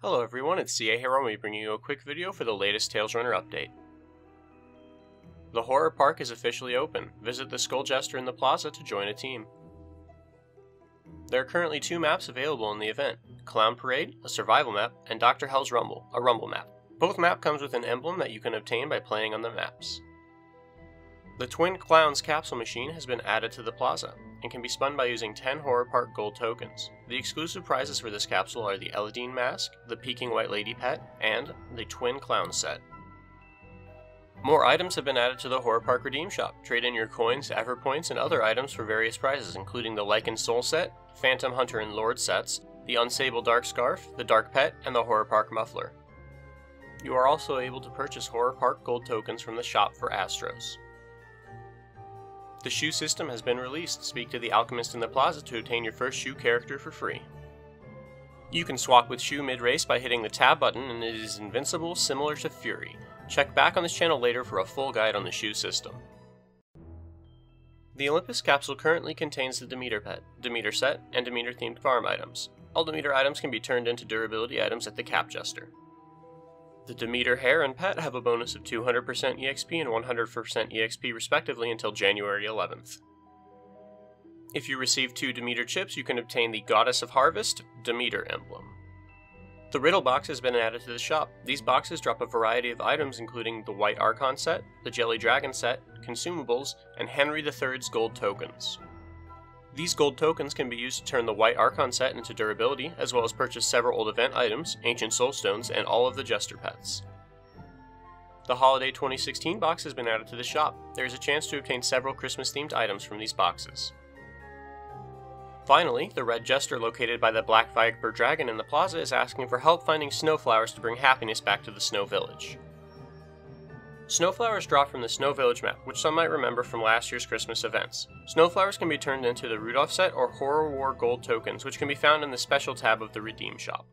Hello everyone, it's CA here and we bring you a quick video for the latest Tales Runner update. The Horror Park is officially open. Visit the Skull Jester in the plaza to join a team. There are currently two maps available in the event, Clown Parade, a survival map, and Dr. Hell's Rumble, a rumble map. Both map comes with an emblem that you can obtain by playing on the maps. The Twin Clowns capsule machine has been added to the plaza and can be spun by using 10 Horror Park gold tokens. The exclusive prizes for this capsule are the Eladine mask, the Peeking White Lady pet, and the Twin Clown set. More items have been added to the Horror Park Redeem Shop. Trade in your coins, Everpoints, and other items for various prizes, including the Lycan Soul set, Phantom Hunter and Lord sets, the Unsable Dark Scarf, the Dark Pet, and the Horror Park Muffler. You are also able to purchase Horror Park gold tokens from the shop for Astros. The shoe system has been released. Speak to the alchemist in the plaza to obtain your first shoe character for free. You can swap with Shoe mid-race by hitting the tab button and it is invincible similar to Fury. Check back on this channel later for a full guide on the shoe system. The Olympus capsule currently contains the Demeter pet, Demeter set, and Demeter themed farm items. All Demeter items can be turned into durability items at the Cap Jester. The Demeter Hair and Pet have a bonus of 200% EXP and 100% EXP respectively until January 11th. If you receive two Demeter chips, you can obtain the Goddess of Harvest Demeter emblem. The Riddle box has been added to the shop. These boxes drop a variety of items including the White Archon set, the Jelly Dragon set, consumables, and Henry III's gold tokens. These gold tokens can be used to turn the White Archon set into durability, as well as purchase several old event items, Ancient Soulstones, and all of the Jester pets. The Holiday 2016 box has been added to the shop. There is a chance to obtain several Christmas themed items from these boxes. Finally, the Red Jester located by the Black Viper Dragon in the plaza is asking for help finding snowflowers to bring happiness back to the Snow Village. Snowflowers drop from the Snow Village map, which some might remember from last year's Christmas events. Snowflowers can be turned into the Rudolph set or Horror War gold tokens, which can be found in the special tab of the Redeem shop.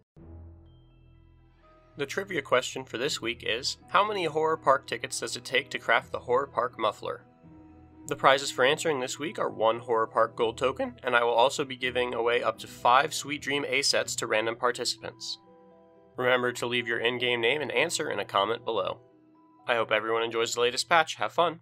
The trivia question for this week is How many Horror Park tickets does it take to craft the Horror Park muffler? The prizes for answering this week are one Horror Park gold token, and I will also be giving away up to five Sweet Dream A sets to random participants. Remember to leave your in game name and answer in a comment below. I hope everyone enjoys the latest patch. Have fun!